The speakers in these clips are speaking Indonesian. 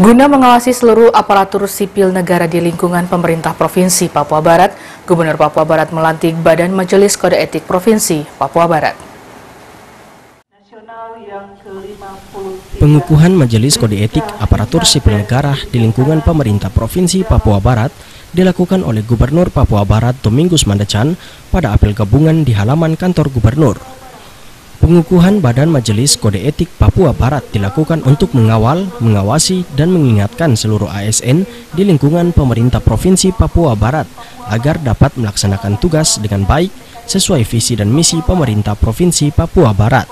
Guna mengawasi seluruh aparatur sipil negara di lingkungan pemerintah Provinsi Papua Barat, Gubernur Papua Barat melantik Badan Majelis Kode Etik Provinsi Papua Barat. Pengukuhan Majelis Kode Etik Aparatur Sipil Negara di lingkungan pemerintah Provinsi Papua Barat dilakukan oleh Gubernur Papua Barat Domingus Mandacan pada apel gabungan di halaman kantor gubernur. Pengukuhan Badan Majelis Kode Etik Papua Barat dilakukan untuk mengawal, mengawasi, dan mengingatkan seluruh ASN di lingkungan pemerintah Provinsi Papua Barat agar dapat melaksanakan tugas dengan baik sesuai visi dan misi pemerintah Provinsi Papua Barat.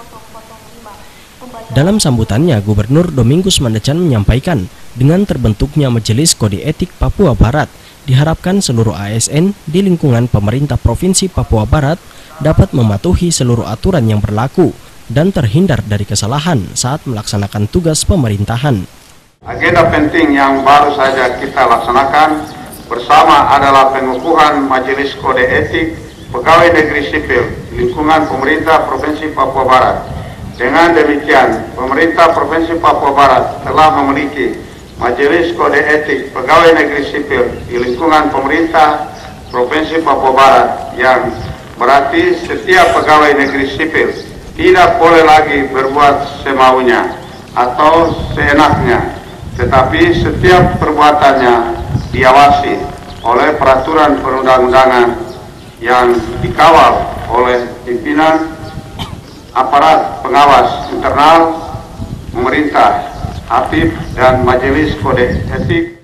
Dalam sambutannya, Gubernur Domingus Mandacan menyampaikan dengan terbentuknya Majelis Kode Etik Papua Barat, diharapkan seluruh ASN di lingkungan pemerintah Provinsi Papua Barat dapat mematuhi seluruh aturan yang berlaku dan terhindar dari kesalahan saat melaksanakan tugas pemerintahan. Agenda penting yang baru saja kita laksanakan bersama adalah pengukuhan Majelis Kode Etik Pegawai Negeri Sipil lingkungan pemerintah Provinsi Papua Barat. Dengan demikian, pemerintah Provinsi Papua Barat telah memiliki Majelis Kode Etik Pegawai Negeri Sipil di lingkungan pemerintah Provinsi Papua Barat yang Berarti setiap pegawai negeri sipil tidak boleh lagi berbuat semaunya atau seenaknya, tetapi setiap perbuatannya diawasi oleh peraturan perundang-undangan yang dikawal oleh pimpinan aparat pengawas internal pemerintah, aktif dan majelis kode etik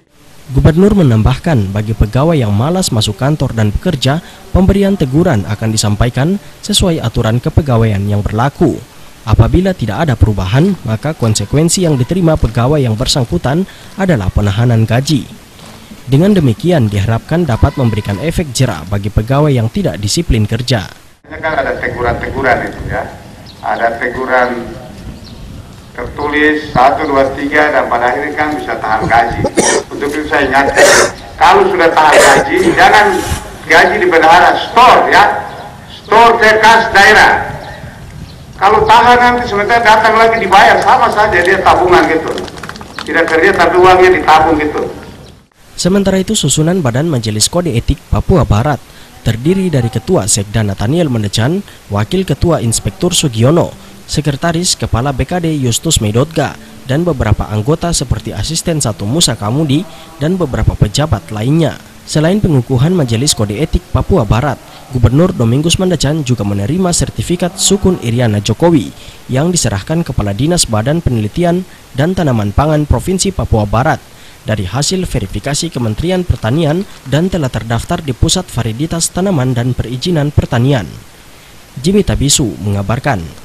Gubernur menambahkan bagi pegawai yang malas masuk kantor dan bekerja, pemberian teguran akan disampaikan sesuai aturan kepegawaian yang berlaku. Apabila tidak ada perubahan, maka konsekuensi yang diterima pegawai yang bersangkutan adalah penahanan gaji. Dengan demikian diharapkan dapat memberikan efek jerak bagi pegawai yang tidak disiplin kerja. Kan ada teguran-teguran itu ya, ada teguran tertulis satu dua tiga dan pada akhirnya kan bisa tahan gaji. Untuk itu saya ingatkan, kalau sudah tahan gaji, jangan gaji di bendahara, store ya, store ke kas daerah. Kalau tahan nanti sementara datang lagi dibayar sama saja dia tabungan gitu. Tidak kerja tapi uangnya ditabung gitu. Sementara itu susunan Badan Majelis Kode Etik Papua Barat terdiri dari Ketua Sekda Nathaniel Mendecan, Wakil Ketua Inspektur Sugiono, Sekretaris Kepala BKD Justus Medotga, dan beberapa anggota seperti asisten satu Musa Kamudi dan beberapa pejabat lainnya. Selain pengukuhan Majelis Kode Etik Papua Barat, Gubernur Domingus Mandacan juga menerima sertifikat Sukun Iriana Jokowi yang diserahkan Kepala Dinas Badan Penelitian dan Tanaman Pangan Provinsi Papua Barat dari hasil verifikasi Kementerian Pertanian dan telah terdaftar di Pusat Validitas Tanaman dan Perizinan Pertanian. Jimmy Tabisu mengabarkan.